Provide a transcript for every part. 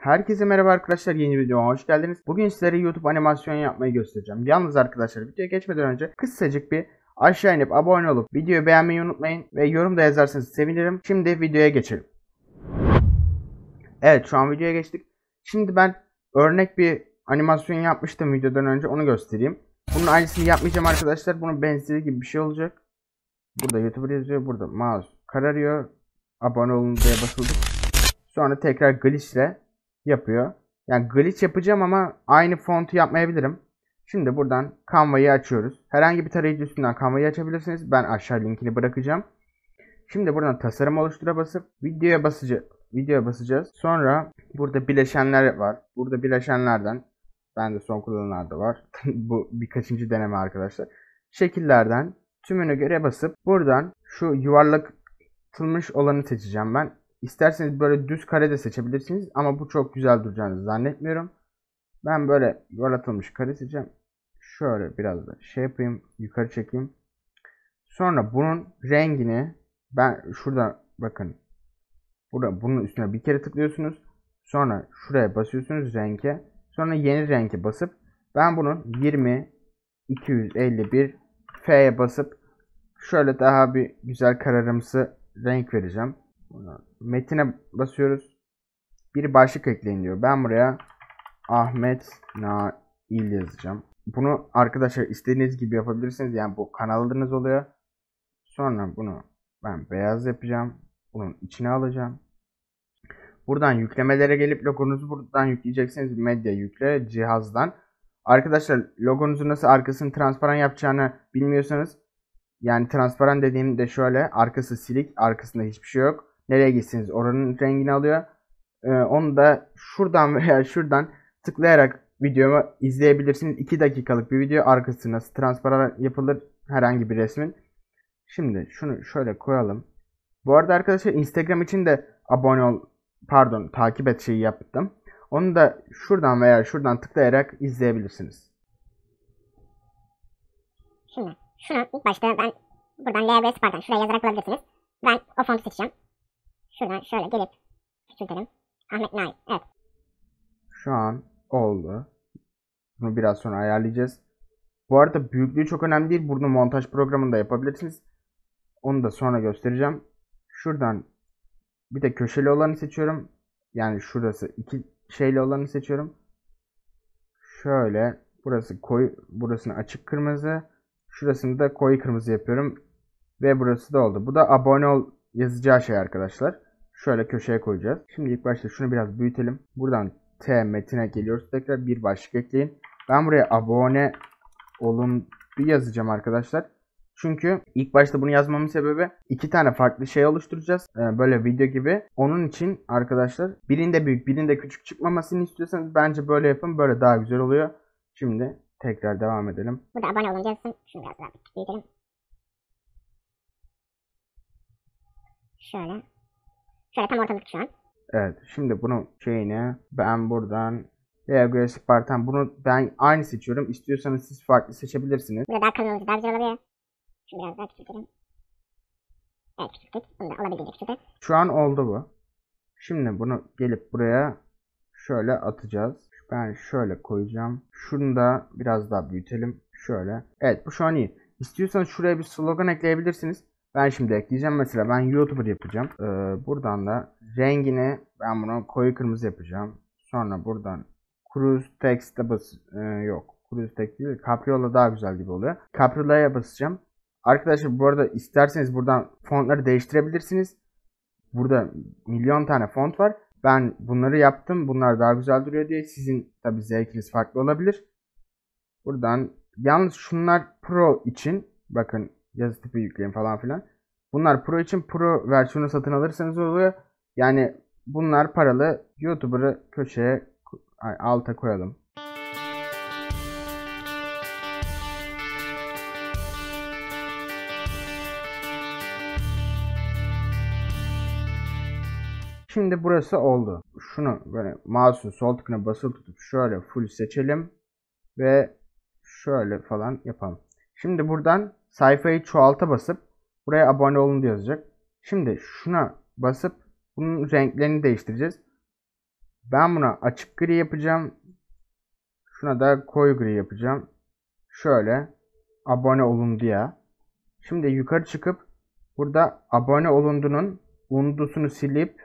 Herkese merhaba arkadaşlar yeni videoma hoş geldiniz. Bugün sizlere YouTube animasyon yapmayı göstereceğim. Yalnız arkadaşlar videoya geçmeden önce kısacık bir aşağı inip abone olup videoyu beğenmeyi unutmayın ve yorum da yazarsanız sevinirim. Şimdi videoya geçelim. Evet şu an videoya geçtik. Şimdi ben örnek bir animasyon yapmıştım videodan önce onu göstereyim. Bunun aynısını yapmayacağım arkadaşlar. Bunun benzeri gibi bir şey olacak. Burada YouTuber yazıyor. Burada mouse kararıyor. Abone olun diye basıldık. Sonra tekrar glitch ile yapıyor. Yani glitch yapacağım ama aynı fontu yapmayabilirim. Şimdi buradan Canva'yı açıyoruz. Herhangi bir tarayıcı üstünden Canva'yı açabilirsiniz. Ben aşağı linkini bırakacağım. Şimdi buradan tasarım oluştura basıp videoya basıcı videoya basacağız. Sonra burada bileşenler var. Burada bileşenlerden ben de son kullanımlarda var. Bu birkaçıncı deneme arkadaşlar. Şekillerden tümünü göre basıp buradan şu yuvarlatılmış olanı seçeceğim ben. İsterseniz böyle düz kare de seçebilirsiniz ama bu çok güzel duracağını zannetmiyorum. Ben böyle yuvarlatılmış kare seçeceğim. Şöyle biraz da şey yapayım, yukarı çekeyim. Sonra bunun rengini ben şurada bakın. Burada bunun üstüne bir kere tıklıyorsunuz. Sonra şuraya basıyorsunuz renke. Sonra yeni renke basıp ben bunun 20 251 F'ye basıp şöyle daha bir güzel kararımsı renk vereceğim. Metine basıyoruz. Bir başlık ekleyin diyor. Ben buraya Ahmet Nail yazacağım. Bunu arkadaşlar istediğiniz gibi yapabilirsiniz. Yani bu kanallarınız oluyor. Sonra bunu ben beyaz yapacağım. Bunun içine alacağım. Buradan yüklemelere gelip logonuzu buradan yükleyeceksiniz. Medya yükle cihazdan. Arkadaşlar logonuzu nasıl arkasını transparan yapacağını bilmiyorsanız yani transparan dediğim de şöyle arkası silik arkasında hiçbir şey yok. Nereye gitseniz oranın rengini alıyor. Ee, onu da şuradan veya şuradan tıklayarak videomu izleyebilirsiniz. 2 dakikalık bir video arkası nasıl transparan yapılır herhangi bir resmin. Şimdi şunu şöyle koyalım. Bu arada arkadaşlar Instagram için de abone ol pardon takip et şeyi yaptım. Onu da şuradan veya şuradan tıklayarak izleyebilirsiniz. Şimdi şunu ilk başta ben buradan LB Spartan şuraya yazarak bulabilirsiniz. Ben o fontu seçeceğim. Şuradan şöyle gelip küçültelim. Ahmet Nail. Evet. Şu an oldu. Bunu biraz sonra ayarlayacağız. Bu arada büyüklüğü çok önemli değil. Bunu montaj programında yapabilirsiniz. Onu da sonra göstereceğim. Şuradan bir de köşeli olanı seçiyorum. Yani şurası iki şeyli olanı seçiyorum. Şöyle burası koyu burasını açık kırmızı. Şurasını da koyu kırmızı yapıyorum. Ve burası da oldu. Bu da abone ol yazacağı şey arkadaşlar. Şöyle köşeye koyacağız. Şimdi ilk başta şunu biraz büyütelim. Buradan T metine geliyoruz. Tekrar bir başlık ekleyin. Ben buraya abone olun yazacağım arkadaşlar. Çünkü ilk başta bunu yazmamın sebebi iki tane farklı şey oluşturacağız. Ee, böyle video gibi. Onun için arkadaşlar birinde büyük birinde küçük çıkmamasını istiyorsanız bence böyle yapın. Böyle daha güzel oluyor. Şimdi tekrar devam edelim. Burada abone olun yazsın. Şunu biraz daha büyütelim. Şöyle. Şöyle tam ortalık şu an. Evet. Şimdi bunun şeyini ben buradan Veya Spartan bunu ben aynı seçiyorum. İstiyorsanız siz farklı seçebilirsiniz. Burada daha kalın olunca daha güzel oluyor. Şunu biraz daha küçültelim. Evet küçülttük. Bunu da olabildiğince küçültelim. Şu an oldu bu. Şimdi bunu gelip buraya şöyle atacağız. Ben şöyle koyacağım. Şunu da biraz daha büyütelim. Şöyle. Evet bu şu an iyi. İstiyorsanız şuraya bir slogan ekleyebilirsiniz. Ben şimdi ekleyeceğim. Mesela ben YouTuber yapacağım. Ee, buradan da rengini ben bunu koyu kırmızı yapacağım. Sonra buradan Cruise Text'e bas ee, yok. Cruise Text değil. Capriola daha güzel gibi oluyor. Capriola'ya basacağım. Arkadaşlar bu arada isterseniz buradan fontları değiştirebilirsiniz. Burada milyon tane font var. Ben bunları yaptım. Bunlar daha güzel duruyor diye. Sizin tabi zevkiniz farklı olabilir. Buradan yalnız şunlar Pro için bakın yazı tipi yükleyin falan filan. Bunlar Pro için Pro versiyonu satın alırsanız oluyor. Yani bunlar paralı. YouTuber'ı köşeye alta koyalım. Şimdi burası oldu. Şunu böyle mouse'un sol tıkına basılı tutup şöyle full seçelim. Ve şöyle falan yapalım. Şimdi buradan sayfayı çoğalta basıp buraya abone olun yazacak. Şimdi şuna basıp bunun renklerini değiştireceğiz. Ben buna açık gri yapacağım. Şuna da koyu gri yapacağım. Şöyle abone olun diye. Şimdi yukarı çıkıp burada abone olundunun undusunu silip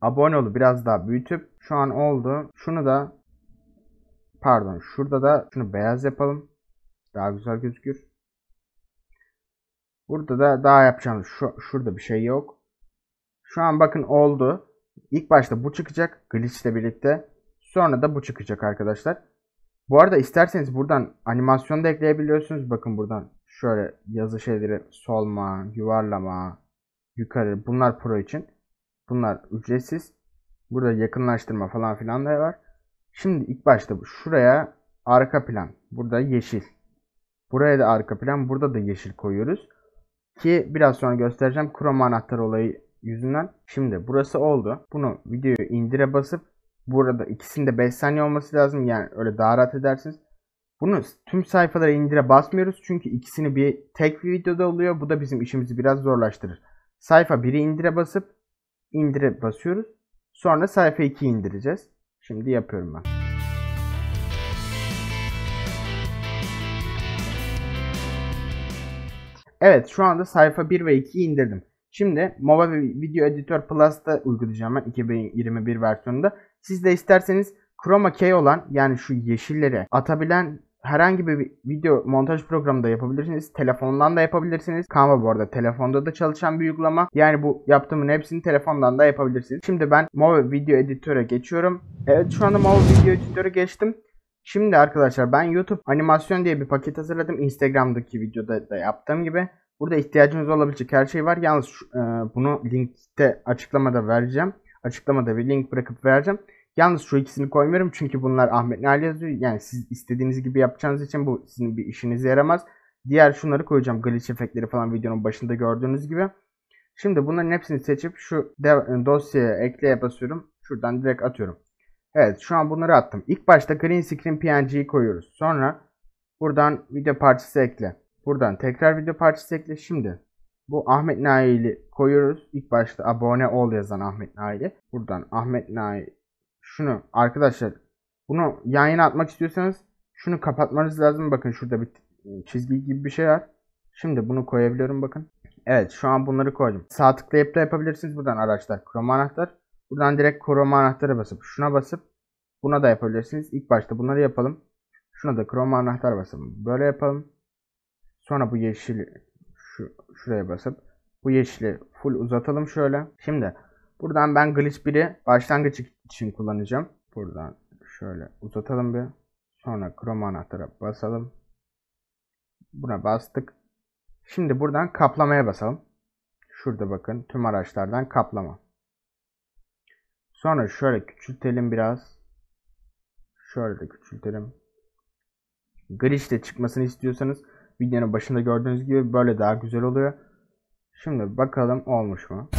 abone olu biraz daha büyütüp şu an oldu. Şunu da pardon şurada da şunu beyaz yapalım. Daha güzel gözükür. Burada da daha yapacağımız şu, şurada bir şey yok. Şu an bakın oldu. İlk başta bu çıkacak glitch ile birlikte. Sonra da bu çıkacak arkadaşlar. Bu arada isterseniz buradan animasyon da ekleyebiliyorsunuz. Bakın buradan şöyle yazı şeyleri solma, yuvarlama, yukarı bunlar pro için. Bunlar ücretsiz. Burada yakınlaştırma falan filan da var. Şimdi ilk başta şuraya arka plan. Burada yeşil. Buraya da arka plan. Burada da yeşil koyuyoruz. Ki biraz sonra göstereceğim Chrome anahtar olayı yüzünden. Şimdi burası oldu. Bunu videoyu indire basıp burada ikisinde 5 saniye olması lazım. Yani öyle daha rahat edersiniz. Bunu tüm sayfalara indire basmıyoruz. Çünkü ikisini bir tek bir videoda oluyor. Bu da bizim işimizi biraz zorlaştırır. Sayfa 1'i indire basıp indire basıyoruz. Sonra sayfa 2'yi indireceğiz. Şimdi yapıyorum ben. Evet şu anda sayfa 1 ve 2'yi indirdim. Şimdi Mova ve Video Editor Plus'ta uygulayacağım ben 2021 versiyonunda. Siz de isterseniz Chroma Key olan yani şu yeşilleri atabilen herhangi bir video montaj programında yapabilirsiniz. Telefondan da yapabilirsiniz. Canva bu arada telefonda da çalışan bir uygulama. Yani bu yaptığımın hepsini telefondan da yapabilirsiniz. Şimdi ben Mova Video Editor'a geçiyorum. Evet şu anda Mova Video Editor'a geçtim. Şimdi arkadaşlar ben YouTube animasyon diye bir paket hazırladım. Instagram'daki videoda da yaptığım gibi. Burada ihtiyacınız olabilecek her şey var. Yalnız e, bunu linkte açıklamada vereceğim. Açıklamada bir link bırakıp vereceğim. Yalnız şu ikisini koymuyorum çünkü bunlar Ahmet Nail yazıyor. Yani siz istediğiniz gibi yapacağınız için bu sizin bir işinize yaramaz. Diğer şunları koyacağım. Glitch efektleri falan videonun başında gördüğünüz gibi. Şimdi bunların hepsini seçip şu dosyaya ekleye basıyorum. Şuradan direkt atıyorum. Evet şu an bunları attım. İlk başta green screen png'yi koyuyoruz. Sonra buradan video parçası ekle. Buradan tekrar video parçası ekle. Şimdi bu Ahmet Nail'i koyuyoruz. İlk başta abone ol yazan Ahmet Nail'i. Buradan Ahmet Nail şunu arkadaşlar bunu yan yana atmak istiyorsanız şunu kapatmanız lazım. Bakın şurada bir çizgi gibi bir şey var. Şimdi bunu koyabiliyorum bakın. Evet şu an bunları koydum. Sağ tıklayıp da yapabilirsiniz buradan araçlar. Chrome anahtar. Buradan direkt Chrome anahtarı basıp şuna basıp buna da yapabilirsiniz. İlk başta bunları yapalım. Şuna da Chrome anahtar basalım. Böyle yapalım. Sonra bu yeşili şu şuraya basıp bu yeşili full uzatalım şöyle. Şimdi buradan ben glitch 1'i başlangıç için kullanacağım. Buradan şöyle uzatalım bir. Sonra Chrome anahtara basalım. Buna bastık. Şimdi buradan kaplamaya basalım. Şurada bakın tüm araçlardan kaplama. Sonra şöyle küçültelim biraz. Şöyle de küçültelim. Glitch de çıkmasını istiyorsanız videonun başında gördüğünüz gibi böyle daha güzel oluyor. Şimdi bakalım olmuş mu?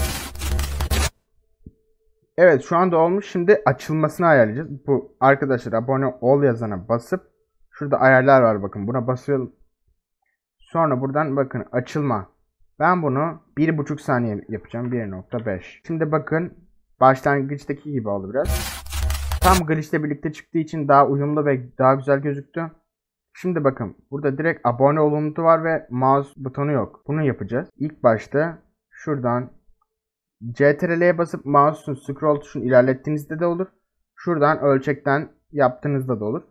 Evet şu anda olmuş. Şimdi açılmasını ayarlayacağız. Bu arkadaşlar abone ol yazana basıp şurada ayarlar var bakın buna basıyorum. Sonra buradan bakın açılma. Ben bunu 1.5 saniye yapacağım. 1.5. Şimdi bakın başlangıçtaki gibi oldu biraz. Tam glitch birlikte çıktığı için daha uyumlu ve daha güzel gözüktü. Şimdi bakın burada direkt abone oluntu var ve mouse butonu yok. Bunu yapacağız. İlk başta şuradan CTRL'ye basıp mouse'un scroll tuşunu ilerlettiğinizde de olur. Şuradan ölçekten yaptığınızda da olur.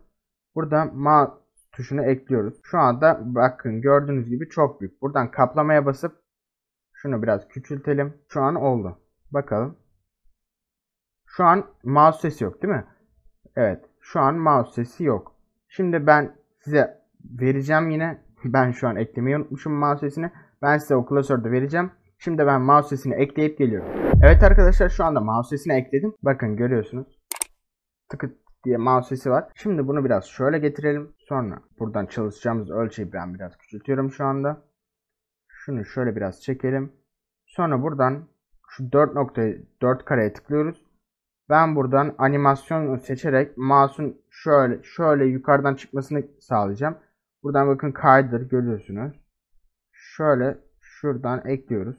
Burada mouse tuşunu ekliyoruz. Şu anda bakın gördüğünüz gibi çok büyük. Buradan kaplamaya basıp şunu biraz küçültelim. Şu an oldu. Bakalım. Şu an mouse sesi yok değil mi? Evet. Şu an mouse sesi yok. Şimdi ben size vereceğim yine. Ben şu an eklemeyi unutmuşum mouse sesini. Ben size o klasörde vereceğim. Şimdi ben mouse sesini ekleyip geliyorum. Evet arkadaşlar şu anda mouse sesini ekledim. Bakın görüyorsunuz. Tıkıt diye mouse sesi var. Şimdi bunu biraz şöyle getirelim. Sonra buradan çalışacağımız ölçeği ben biraz küçültüyorum şu anda. Şunu şöyle biraz çekelim. Sonra buradan şu 4.4 kareye tıklıyoruz. Ben buradan animasyonu seçerek mouse'un şöyle şöyle yukarıdan çıkmasını sağlayacağım. Buradan bakın kaydır görüyorsunuz. Şöyle şuradan ekliyoruz.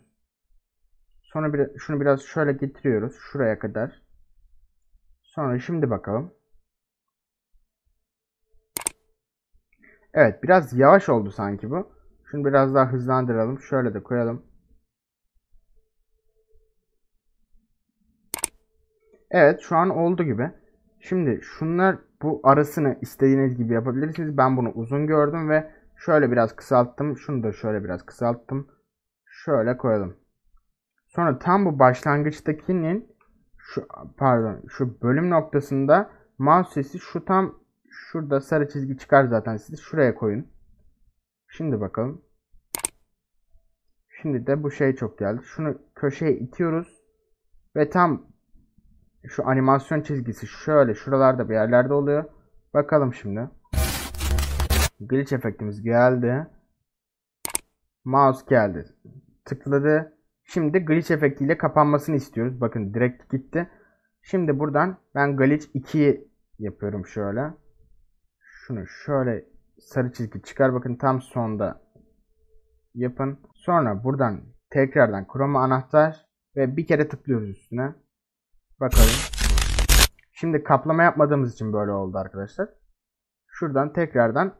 Sonra bir, şunu biraz şöyle getiriyoruz. Şuraya kadar. Sonra şimdi bakalım. Evet biraz yavaş oldu sanki bu. Şunu biraz daha hızlandıralım. Şöyle de koyalım. Evet şu an oldu gibi. Şimdi şunlar bu arasını istediğiniz gibi yapabilirsiniz. Ben bunu uzun gördüm ve şöyle biraz kısalttım. Şunu da şöyle biraz kısalttım. Şöyle koyalım. Sonra tam bu başlangıçtakinin şu pardon şu bölüm noktasında mouse sesi şu tam şurada sarı çizgi çıkar zaten siz şuraya koyun. Şimdi bakalım. Şimdi de bu şey çok geldi. Şunu köşeye itiyoruz ve tam şu animasyon çizgisi şöyle şuralarda bir yerlerde oluyor. Bakalım şimdi. Glitch efektimiz geldi. Mouse geldi. Tıkladı. Şimdi glitch efektiyle kapanmasını istiyoruz. Bakın direkt gitti. Şimdi buradan ben glitch 2'yi yapıyorum şöyle. Şunu şöyle sarı çizgi çıkar. Bakın tam sonda yapın. Sonra buradan tekrardan chroma anahtar ve bir kere tıklıyoruz üstüne. Bakalım. Şimdi kaplama yapmadığımız için böyle oldu arkadaşlar. Şuradan tekrardan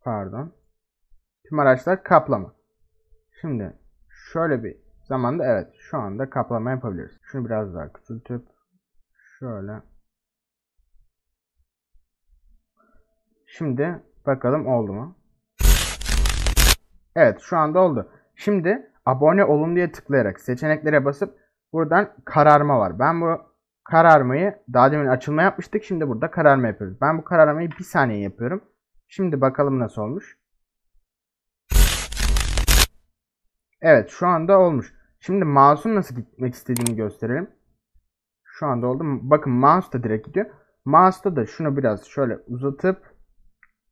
pardon. Tüm araçlar kaplama. Şimdi şöyle bir zamanda evet şu anda kaplama yapabiliriz. Şunu biraz daha küçültüp şöyle Şimdi bakalım oldu mu? Evet şu anda oldu. Şimdi abone olun diye tıklayarak seçeneklere basıp buradan kararma var. Ben bu kararmayı daha demin açılma yapmıştık. Şimdi burada kararma yapıyoruz. Ben bu kararmayı bir saniye yapıyorum. Şimdi bakalım nasıl olmuş. Evet şu anda olmuş. Şimdi mouse'un nasıl gitmek istediğini gösterelim. Şu anda oldu. Bakın mouse da direkt gidiyor. Mouse'da da şunu biraz şöyle uzatıp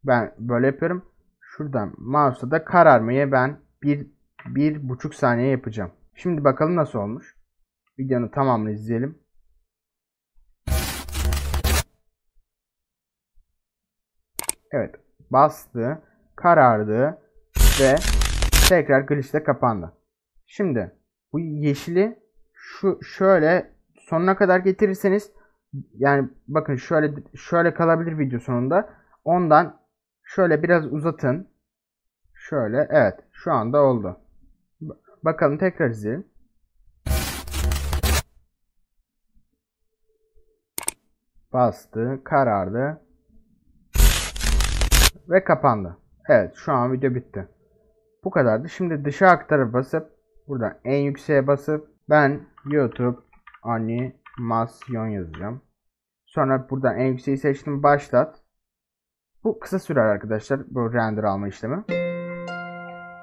ben böyle yapıyorum. Şuradan mouse'da da kararmayı ben bir, bir buçuk saniye yapacağım. Şimdi bakalım nasıl olmuş. Videonun tamamını izleyelim. Evet. Bastı. Karardı. Ve tekrar glitch'te kapandı. Şimdi bu yeşili şu şöyle sonuna kadar getirirseniz yani bakın şöyle şöyle kalabilir video sonunda. Ondan şöyle biraz uzatın. Şöyle evet şu anda oldu. Bakalım tekrar izleyelim. Bastı, karardı ve kapandı. Evet şu an video bitti. Bu kadardı. Şimdi dışa aktarı basıp buradan en yükseğe basıp ben YouTube animasyon yazacağım. Sonra buradan en yükseği seçtim başlat. Bu kısa sürer arkadaşlar bu render alma işlemi.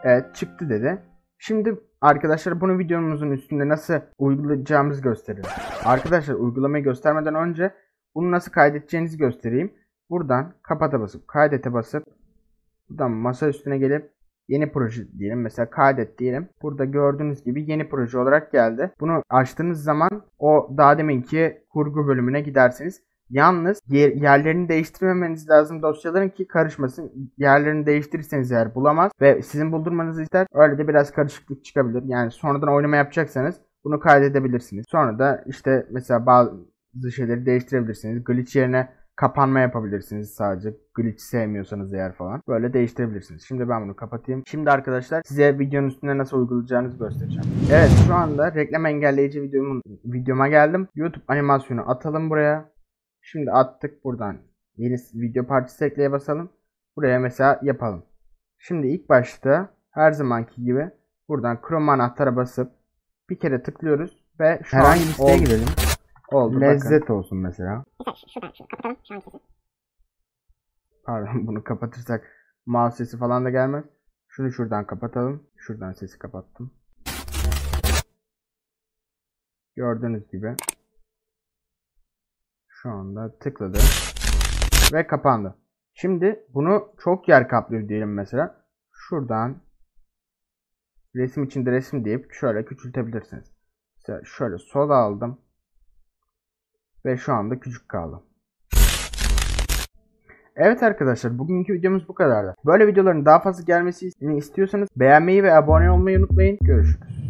Evet çıktı dedi. Şimdi arkadaşlar bunu videomuzun üstünde nasıl uygulayacağımızı gösterelim. Arkadaşlar uygulamayı göstermeden önce bunu nasıl kaydedeceğinizi göstereyim. Buradan kapata basıp kaydete basıp buradan masa üstüne gelip yeni proje diyelim. Mesela kaydet diyelim. Burada gördüğünüz gibi yeni proje olarak geldi. Bunu açtığınız zaman o daha deminki kurgu bölümüne gidersiniz. Yalnız yer, yerlerini değiştirmemeniz lazım dosyaların ki karışmasın. Yerlerini değiştirirseniz eğer bulamaz ve sizin buldurmanızı ister. Öyle de biraz karışıklık çıkabilir. Yani sonradan oynama yapacaksanız bunu kaydedebilirsiniz. Sonra da işte mesela bazı şeyleri değiştirebilirsiniz. Glitch yerine kapanma yapabilirsiniz sadece. Glitch sevmiyorsanız eğer falan. Böyle değiştirebilirsiniz. Şimdi ben bunu kapatayım. Şimdi arkadaşlar size videonun üstünde nasıl uygulayacağınızı göstereceğim. Evet şu anda reklam engelleyici videomun, videoma geldim. YouTube animasyonu atalım buraya. Şimdi attık buradan. Yeni video parçası ekleye basalım. Buraya mesela yapalım. Şimdi ilk başta her zamanki gibi buradan Chrome anahtara basıp bir kere tıklıyoruz ve şu Herhangi an bir siteye girelim. Oldu Lezzet olsun mesela. Mesela şu- şuradan şunu kapatalım. Şu an sesi. Pardon bunu kapatırsak mouse sesi falan da gelmez. Şunu şuradan kapatalım. Şuradan sesi kapattım. Gördüğünüz gibi şu anda tıkladı ve kapandı. Şimdi bunu çok yer kaplıyor diyelim mesela. Şuradan resim içinde resim deyip şöyle küçültebilirsiniz. Mesela şöyle sola aldım ve şu anda küçük kaldı. Evet arkadaşlar bugünkü videomuz bu kadardı. Böyle videoların daha fazla gelmesini istiyorsanız beğenmeyi ve abone olmayı unutmayın. Görüşürüz.